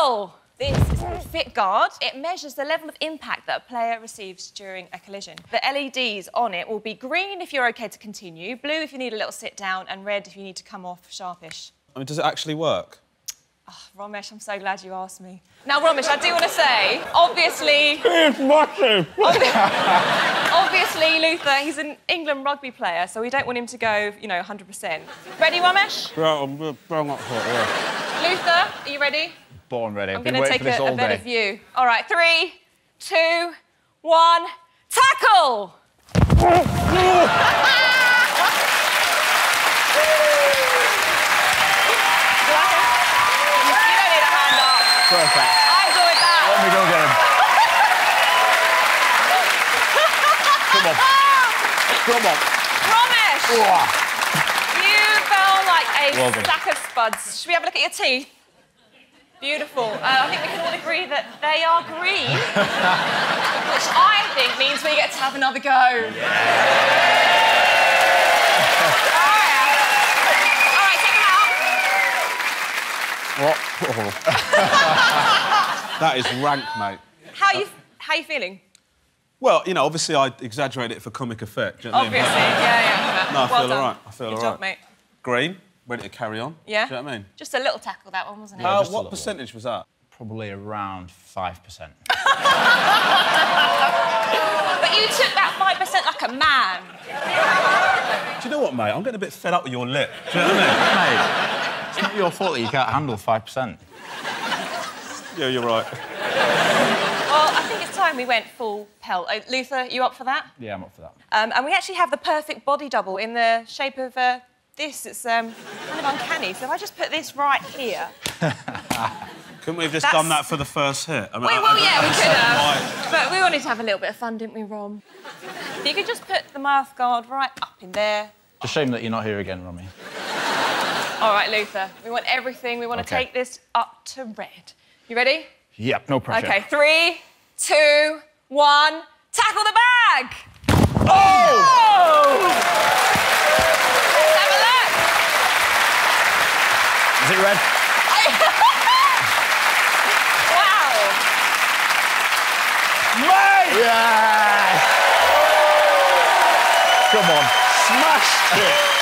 tackle. This is called FITGuard. It measures the level of impact that a player receives during a collision. The LEDs on it will be green if you're OK to continue, blue if you need a little sit down, and red if you need to come off sharpish. I mean, does it actually work? Ah, oh, Romesh, I'm so glad you asked me. Now, Romesh, I do want to say, obviously... It's massive! obviously, Luther, he's an England rugby player, so we don't want him to go, you know, 100%. Ready, Romesh? Yeah, I'm very much for it, yeah. Luther, are you ready? Born ready. I'm going to take a, a better view. All right, three, two, one, tackle! Perfect. I'm good with that. Let me go get him. Come on. Come on. Felt like a Well done. sack of spuds. Should we have a look at your teeth? Beautiful. Uh, I think we can all agree that they are green, which I think means we get to have another go. All right. All right, take them out. What? That is rank, mate. How you how you feeling? Well, you know, obviously I exaggerate it for comic effect. Do you know what I mean? Obviously, yeah, yeah. No, I well feel done. all right. I feel Good all job, right. mate. Green, ready to carry on. Yeah. Do you know what I mean? Just a little tackle that one, wasn't it? Uh, what little. percentage was that? Probably around 5%. But you took that five percent like a man. Do you know what, mate? I'm getting a bit fed up with your lip. Do you know what I mean? Mate, it's not your fault that you can't handle 5%. Yeah, you're right. Well, I think it's time we went full pelt. Uh, Luther, you up for that? Yeah, I'm up for that. Um, and we actually have the perfect body double in the shape of uh, this. It's um, kind of uncanny. So if I just put this right here. Couldn't we have just That's- done that for the first hit? I mean, Wait, well, I- yeah, we could have. But we wanted to have a little bit of fun, didn't we, Rom? You could just put the mouth guard right up in there. It's a shame that you're not here again, Romy. All right, Luther. We want everything. We want to take this up to red. You ready? Yep, no pressure. Okay, three, two, one. Tackle the bag! Oh! Let's have a look. Is it red? Wow. Mate! Yes! Come on. Smashed it!